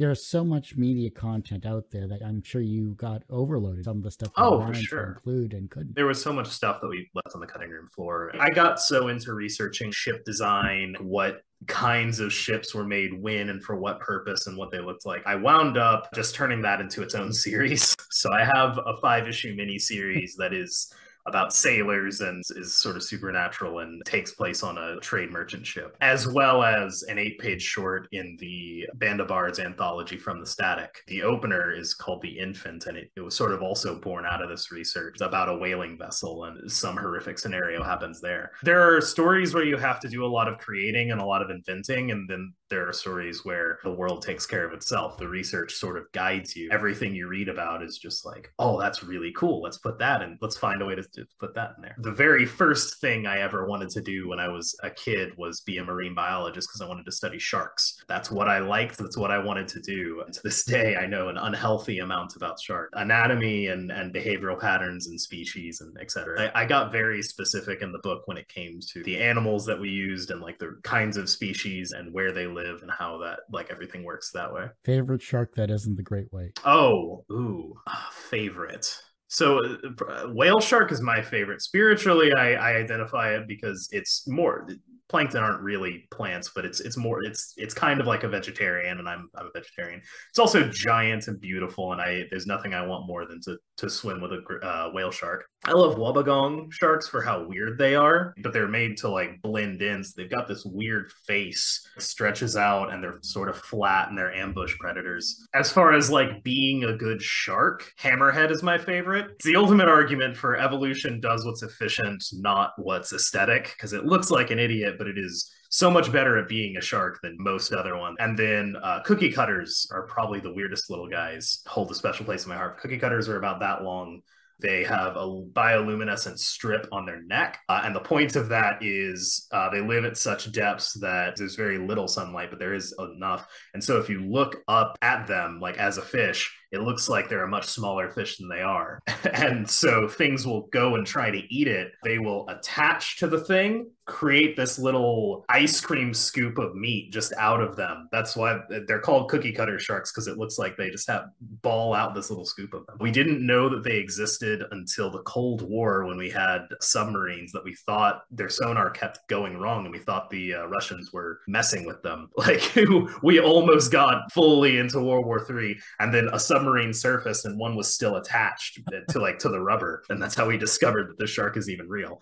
there's so much media content out there that I'm sure you got overloaded. Some of the stuff. Oh, for sure. Include and couldn't. There was so much stuff that we left on the cutting room floor. I got so into researching ship design, what kinds of ships were made when and for what purpose and what they looked like. I wound up just turning that into its own series. So I have a five issue mini series that is about sailors and is sort of supernatural and takes place on a trade merchant ship, as well as an eight page short in the Band of Bards anthology from the Static. The opener is called The Infant, and it, it was sort of also born out of this research about a whaling vessel and some horrific scenario happens there. There are stories where you have to do a lot of creating and a lot of inventing, and then there are stories where the world takes care of itself. The research sort of guides you. Everything you read about is just like, oh, that's really cool. Let's put that in. Let's find a way to, to put that in there. The very first thing I ever wanted to do when I was a kid was be a marine biologist because I wanted to study sharks. That's what I liked. That's what I wanted to do. And to this day, I know an unhealthy amount about shark anatomy and, and behavioral patterns and species and etc. I, I got very specific in the book when it came to the animals that we used and like the kinds of species and where they live live and how that like everything works that way. Favorite shark that isn't the great white. Oh, ooh, ah, favorite. So uh, whale shark is my favorite. Spiritually, I, I identify it because it's more plankton aren't really plants, but it's it's more it's it's kind of like a vegetarian, and I'm I'm a vegetarian. It's also giant and beautiful, and I there's nothing I want more than to to swim with a uh, whale shark. I love wobbegong sharks for how weird they are, but they're made to like blend in. So they've got this weird face stretches out, and they're sort of flat, and they're ambush predators. As far as like being a good shark, hammerhead is my favorite. It's the ultimate argument for evolution does what's efficient, not what's aesthetic, because it looks like an idiot but it is so much better at being a shark than most other ones. And then uh, cookie cutters are probably the weirdest little guys. Hold a special place in my heart. Cookie cutters are about that long. They have a bioluminescent strip on their neck. Uh, and the point of that is uh, they live at such depths that there's very little sunlight, but there is enough. And so if you look up at them, like as a fish, it looks like they're a much smaller fish than they are. and so things will go and try to eat it. They will attach to the thing, create this little ice cream scoop of meat just out of them. That's why they're called cookie cutter sharks because it looks like they just have ball out this little scoop of them. We didn't know that they existed until the Cold War when we had submarines that we thought their sonar kept going wrong and we thought the uh, Russians were messing with them. Like we almost got fully into World War III and then a sub submarine surface and one was still attached to like to the rubber and that's how we discovered that the shark is even real.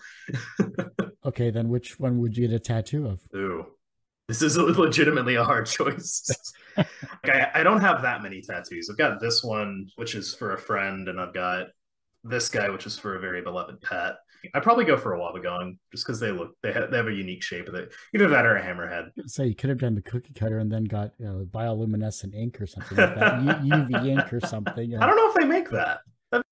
Okay then which one would you get a tattoo of? Ooh. This is legitimately a hard choice. I, I don't have that many tattoos. I've got this one which is for a friend and i've got this guy which is for a very beloved pet I'd probably go for a wobbegong just because they look they have, they have a unique shape. Of it. Either that or a hammerhead. So you could have done the cookie cutter and then got you know, bioluminescent ink or something like that, UV ink or something. I don't know if they make that.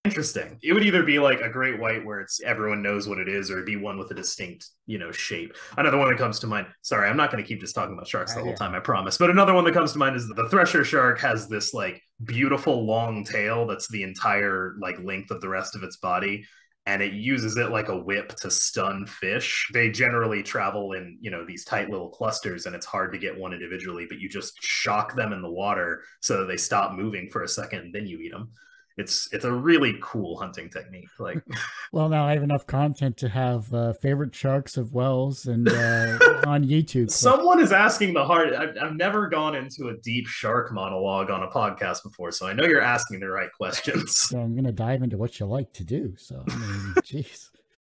Interesting. It would either be like a great white where it's everyone knows what it is, or be one with a distinct, you know, shape. Another one that comes to mind. Sorry, I'm not going to keep just talking about sharks the whole time. I promise. But another one that comes to mind is the thresher shark has this like beautiful long tail that's the entire like length of the rest of its body and it uses it like a whip to stun fish. They generally travel in, you know, these tight little clusters and it's hard to get one individually, but you just shock them in the water so that they stop moving for a second and then you eat them it's it's a really cool hunting technique like well now i have enough content to have uh, favorite sharks of wells and uh, on youtube someone is asking the hard I've, I've never gone into a deep shark monologue on a podcast before so i know you're asking the right questions. So i'm gonna dive into what you like to do so i mean jeez